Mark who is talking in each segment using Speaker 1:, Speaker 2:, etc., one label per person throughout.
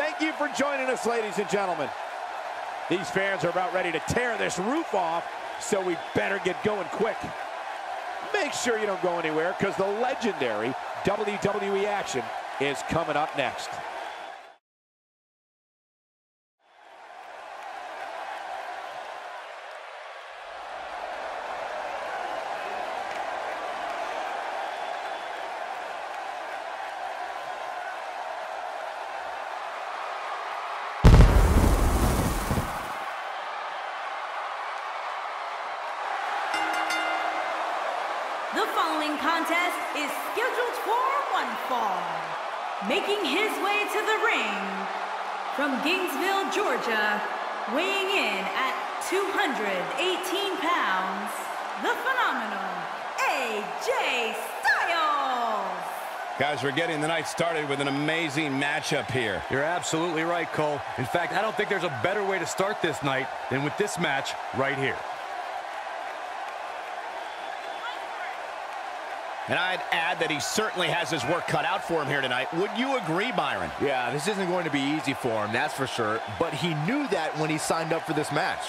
Speaker 1: Thank you for joining us, ladies and gentlemen. These fans are about ready to tear this roof off, so we better get going quick. Make sure you don't go anywhere, because the legendary WWE action is coming up next.
Speaker 2: The following contest is scheduled for one fall. Making his way to the ring from Gainesville, Georgia, weighing in at 218 pounds, the phenomenal AJ Styles.
Speaker 3: Guys, we're getting the night started with an amazing matchup here.
Speaker 4: You're absolutely right, Cole. In fact, I don't think there's a better way to start this night than with this match right here.
Speaker 5: And I'd add that he certainly has his work cut out for him here tonight. Would you agree, Byron?
Speaker 6: Yeah, this isn't going to be easy for him, that's for sure. But he knew that when he signed up for this match.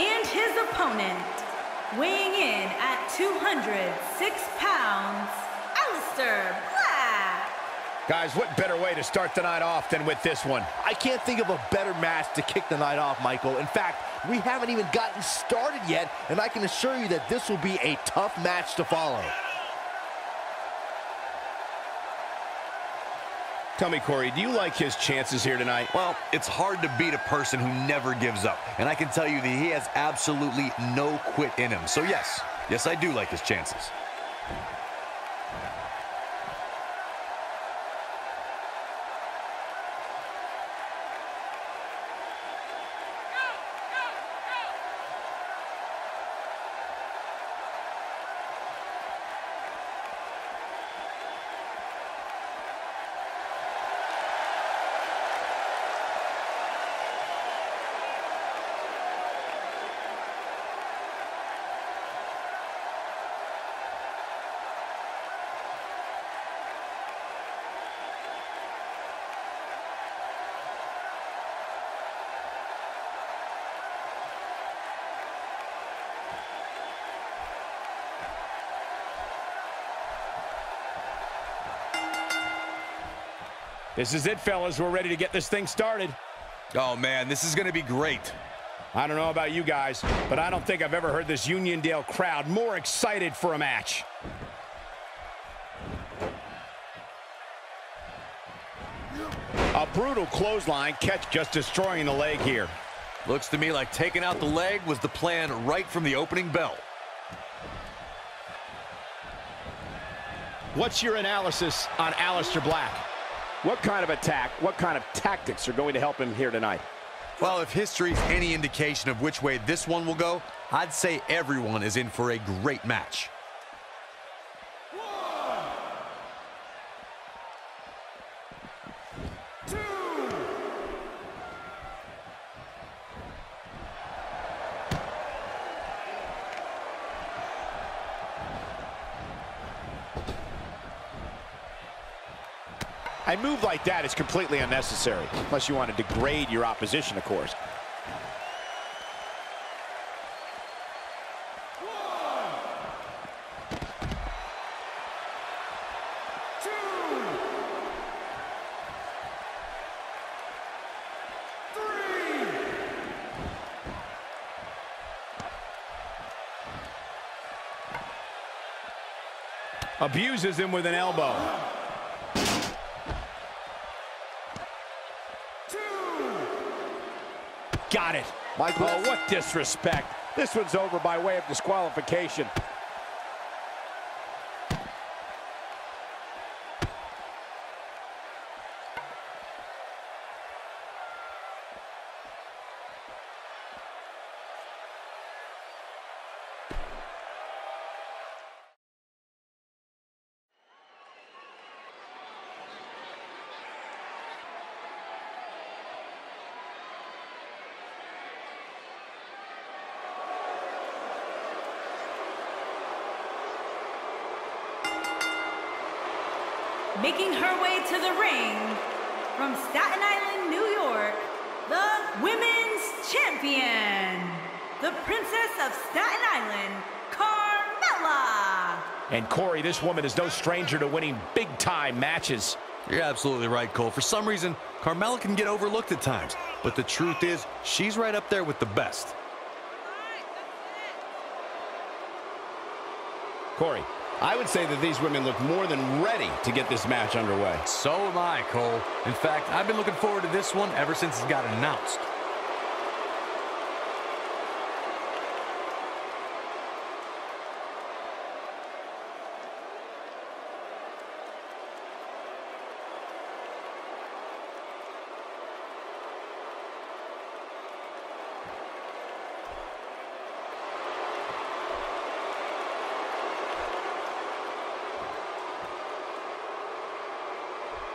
Speaker 2: And his opponent, weighing in at 206 pounds, Aleister Black.
Speaker 5: Guys, what better way to start the night off than with this one?
Speaker 6: I can't think of a better match to kick the night off, Michael. In fact, we haven't even gotten started yet, and I can assure you that this will be a tough match to follow.
Speaker 5: Tell me, Corey, do you like his chances here tonight?
Speaker 4: Well, it's hard to beat a person who never gives up. And I can tell you that he has absolutely no quit in him. So yes, yes, I do like his chances.
Speaker 1: This is it, fellas. We're ready to get this thing started.
Speaker 4: Oh, man, this is going to be great.
Speaker 1: I don't know about you guys, but I don't think I've ever heard this Uniondale crowd more excited for a match. A brutal clothesline catch just destroying the leg here.
Speaker 4: Looks to me like taking out the leg was the plan right from the opening bell.
Speaker 5: What's your analysis on Aleister Black?
Speaker 1: What kind of attack, what kind of tactics are going to help him here tonight?
Speaker 4: Well, if history's any indication of which way this one will go, I'd say everyone is in for a great match.
Speaker 5: A move like that is completely unnecessary, unless you want to degrade your opposition, of course. Abuses him with an elbow. Got it.
Speaker 1: Michael, oh, what disrespect. This one's over by way of disqualification.
Speaker 2: Making her way to the ring from Staten Island, New York, the Women's Champion, the Princess of Staten Island, Carmella.
Speaker 5: And Corey, this woman is no stranger to winning big-time matches.
Speaker 4: You're absolutely right, Cole. For some reason, Carmella can get overlooked at times. But the truth is, she's right up there with the best.
Speaker 5: Corey, I would say that these women look more than ready to get this match underway.
Speaker 4: So am I, Cole. In fact, I've been looking forward to this one ever since it got announced.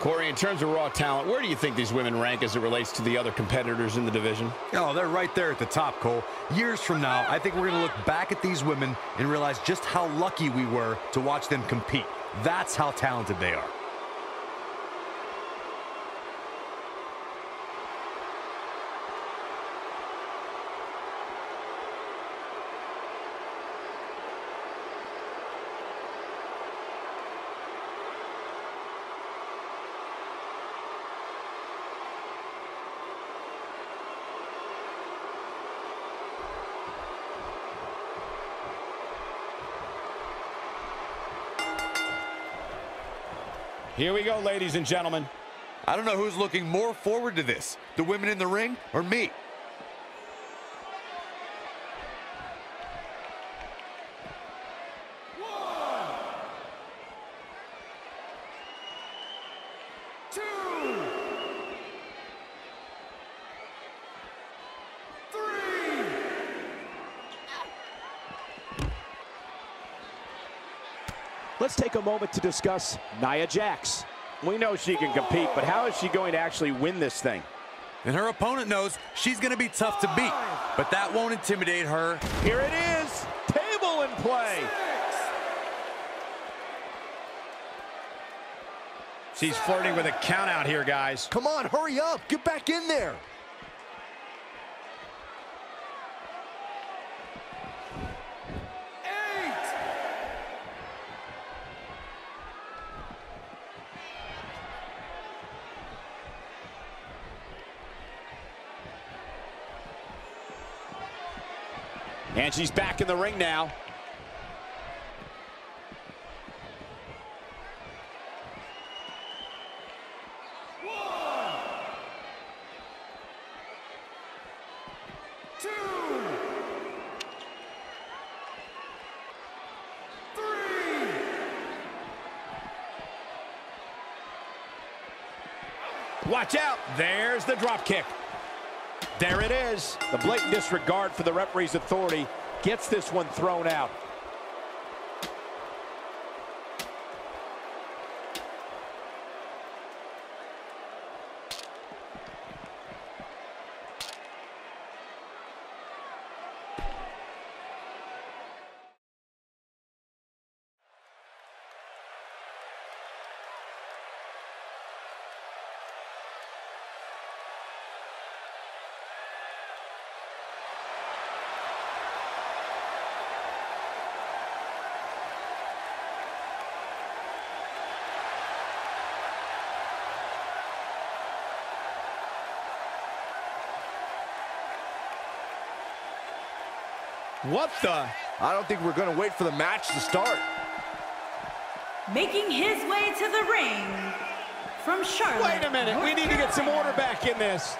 Speaker 5: Corey, in terms of raw talent, where do you think these women rank as it relates to the other competitors in the division?
Speaker 4: Oh, they're right there at the top, Cole. Years from now, I think we're going to look back at these women and realize just how lucky we were to watch them compete. That's how talented they are.
Speaker 5: Here we go, ladies and gentlemen.
Speaker 4: I don't know who's looking more forward to this, the women in the ring or me.
Speaker 1: Let's take a moment to discuss Nia Jax. We know she can compete, but how is she going to actually win this thing?
Speaker 4: And her opponent knows she's going to be tough to beat, but that won't intimidate her.
Speaker 1: Here it is, table in play.
Speaker 5: She's flirting with a count out here, guys.
Speaker 6: Come on, hurry up. Get back in there.
Speaker 1: She's back in the ring now.
Speaker 5: Watch out. There's the drop kick. There it is. The blatant disregard for the referee's authority gets this one thrown out.
Speaker 7: What the?
Speaker 6: I don't think we're going to wait for the match to start.
Speaker 2: Making his way to the ring from Charlotte.
Speaker 5: Wait a minute. We need to get some order back in this.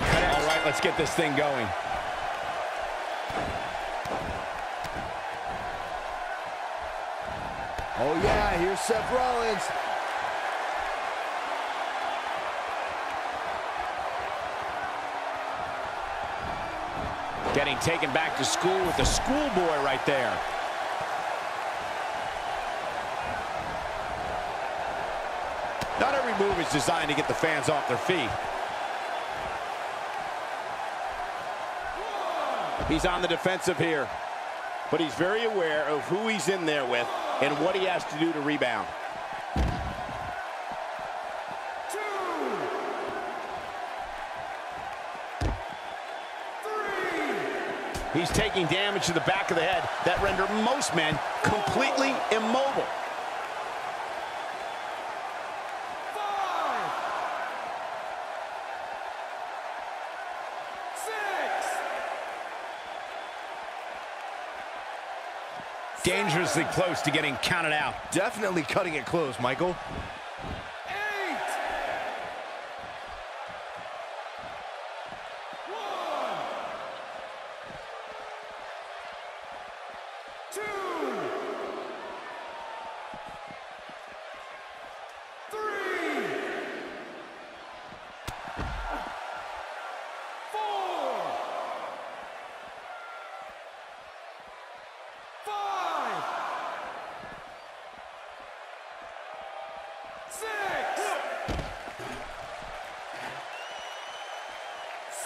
Speaker 7: All right, let's get this thing going.
Speaker 6: Oh, yeah, here's Seth Rollins.
Speaker 5: Getting taken back to school with the schoolboy right there. Not every move is designed to get the fans off their feet. He's on the defensive here, but he's very aware of who he's in there with and what he has to do to rebound. He's taking damage to the back of the head that render most men completely immobile.
Speaker 7: Dangerously close to getting counted out.
Speaker 6: Definitely cutting it close, Michael.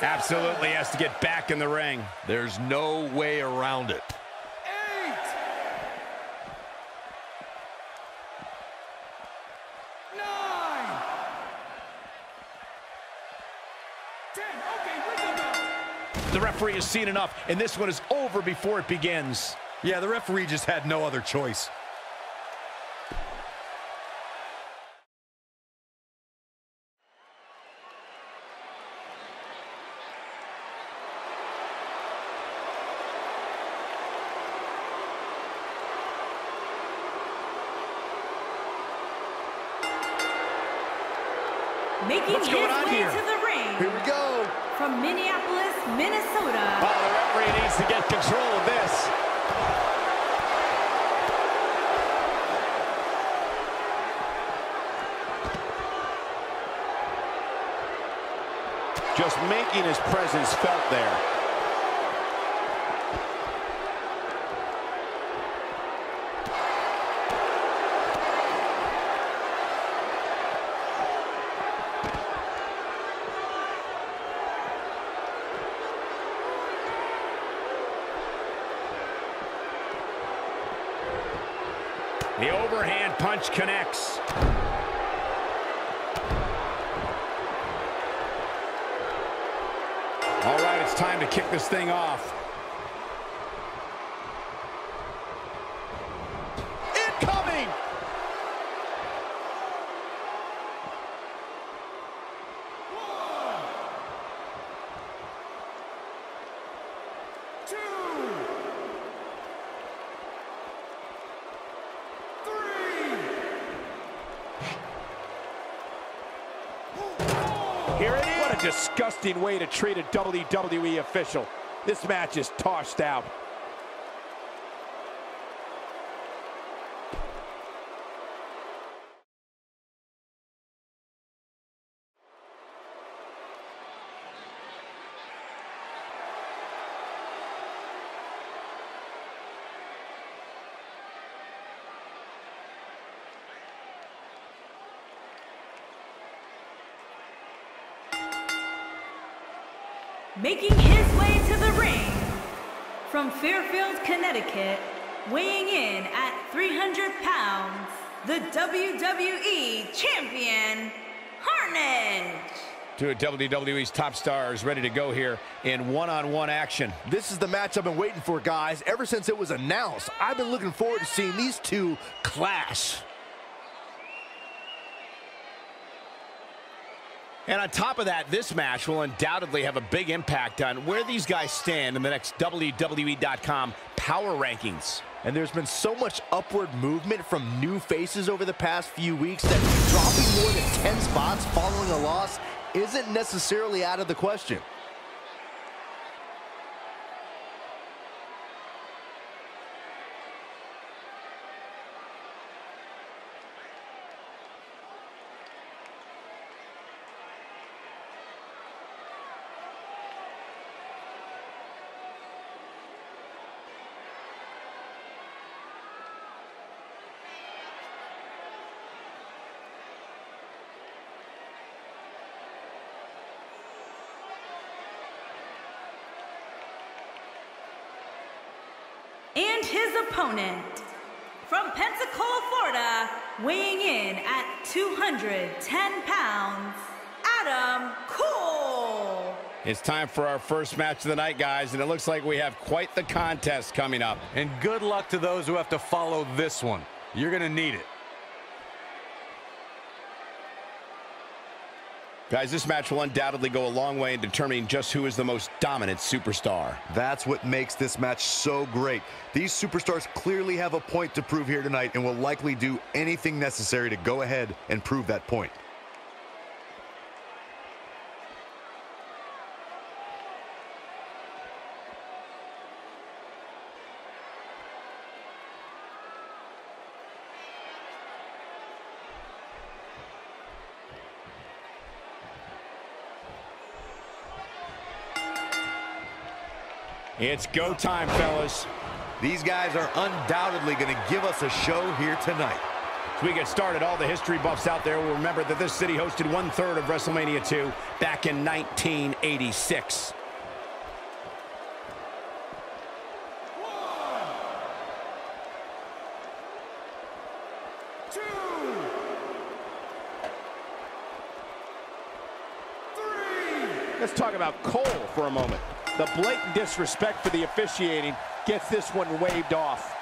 Speaker 7: Absolutely has to get back in the ring.
Speaker 4: There's no way around it.
Speaker 7: The referee has seen enough, and this one is over before it begins.
Speaker 4: Yeah, the referee just had no other choice.
Speaker 2: Making
Speaker 5: What's
Speaker 2: his
Speaker 5: on
Speaker 2: way
Speaker 5: here?
Speaker 2: to the ring
Speaker 6: Here we go.
Speaker 2: from Minneapolis, Minnesota.
Speaker 5: Oh, the referee needs to get control of this. Just making his presence felt there.
Speaker 7: The overhand punch connects. All right, it's time to kick this thing off.
Speaker 5: Incoming!
Speaker 1: Here it is. What a disgusting way to treat a WWE official. This match is tossed out.
Speaker 2: Making his way to the ring from Fairfield, Connecticut, weighing in at 300 pounds, the WWE Champion, Karnage.
Speaker 5: Two of WWE's top stars ready to go here in one-on-one -on -one action.
Speaker 6: This is the match I've been waiting for, guys. Ever since it was announced, I've been looking forward to seeing these two clash.
Speaker 5: And on top of that, this match will undoubtedly have a big impact on where these guys stand in the next WWE.com power rankings.
Speaker 6: And there's been so much upward movement from new faces over the past few weeks that dropping more than 10 spots following a loss isn't necessarily out of the question.
Speaker 2: And his opponent, from Pensacola, Florida, weighing in at 210 pounds, Adam Cole.
Speaker 5: It's time for our first match of the night, guys, and it looks like we have quite the contest coming up.
Speaker 4: And good luck to those who have to follow this one. You're going to need it.
Speaker 5: Guys, this match will undoubtedly go a long way in determining just who is the most dominant superstar.
Speaker 4: That's what makes this match so great. These superstars clearly have a point to prove here tonight and will likely do anything necessary to go ahead and prove that point.
Speaker 5: It's go time, fellas.
Speaker 4: These guys are undoubtedly going to give us a show here tonight.
Speaker 5: As we get started, all the history buffs out there will remember that this city hosted one-third of WrestleMania 2 back in 1986.
Speaker 1: Let's talk about Cole for a moment. The blatant disrespect for the officiating gets this one waved off.